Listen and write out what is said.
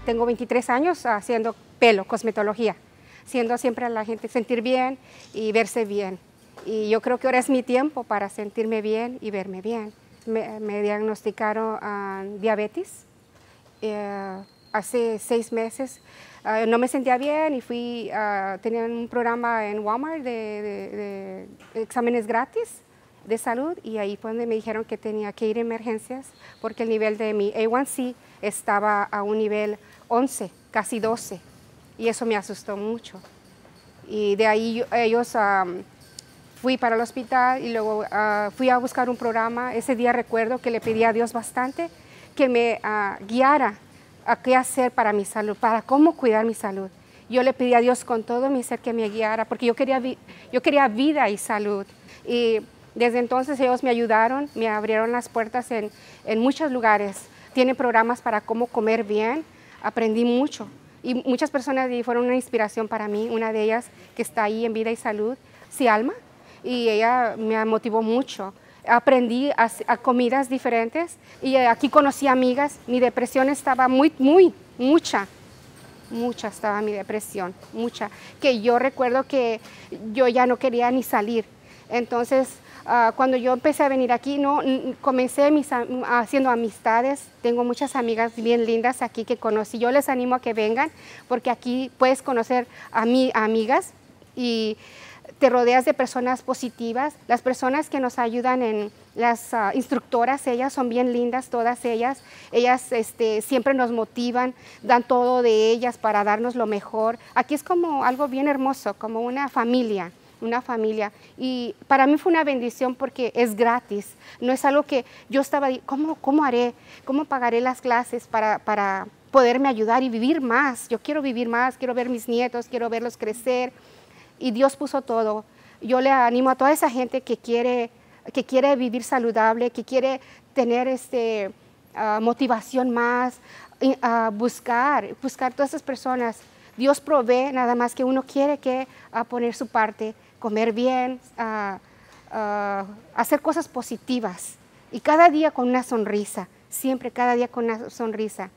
tengo 23 años haciendo pelo, cosmetología, haciendo siempre a la gente sentir bien y verse bien. Y yo creo que ahora es mi tiempo para sentirme bien y verme bien. Me, diagnosticaron ah, diabetes eh, hace seis meses. Ah, no me sentía bien y fui, uh, tenía un programa en Walmart de, exámenes gratis de salud y ahí fue donde me dijeron que tenía que ir a emergencias porque el nivel de mi A1C estaba a un nivel 11, casi 12 y eso me asustó mucho. Y de ahí ellos fui para el hospital y luego ah, fui a buscar un programa. Ese día recuerdo que le pedí a Dios bastante que me ah, guiara a qué hacer para mi salud, para cómo cuidar mi salud. Yo le pedí a Dios con todo mi ser que me guiara, porque yo quería, yo quería vida y salud. Desde entonces ellos me ayudaron, me abrieron las puertas en, muchos lugares. Tienen programas para cómo comer bien, aprendí mucho. Y muchas personas fueron una inspiración para mí, una de ellas que está ahí en vida y salud, Alma y ella me motivó mucho. Aprendí a, comidas diferentes y aquí conocí amigas. Mi depresión estaba muy, muy, mucha, mucha estaba mi depresión, mucha. Que yo recuerdo que yo ya no quería ni salir. Entonces, ah, cuando yo empecé a venir aquí, no, comencé mis, haciendo amistades. Tengo muchas amigas bien lindas aquí que conocí. Yo les animo a que vengan porque aquí puedes conocer a, mi, amigas y te rodeas de personas positivas, las personas que nos ayudan en las ah, instructoras, ellas son bien lindas, todas ellas, ellas este, siempre nos motivan, dan todo de ellas para darnos lo mejor. Aquí es como algo bien hermoso, como una familia una familia. Y para mí fue una bendición porque es gratis. No es algo que yo estaba, ¿cómo, cómo haré? ¿Cómo pagaré las clases para, para poderme ayudar y vivir más? Yo quiero vivir más, quiero ver mis nietos, quiero verlos crecer y Dios puso todo. Yo le animo a toda esa gente que quiere, que quiere vivir saludable, que quiere tener este, ah, motivación más, a buscar, buscar todas esas personas. Dios provee, nada más que uno quiere que a poner su parte, comer bien, hacer cosas positivas y cada día con una sonrisa, siempre cada día con una sonrisa.